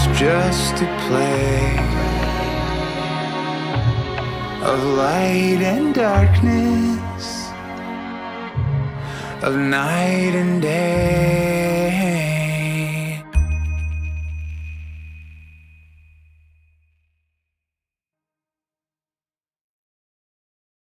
It's just a play of light and darkness, of night and day.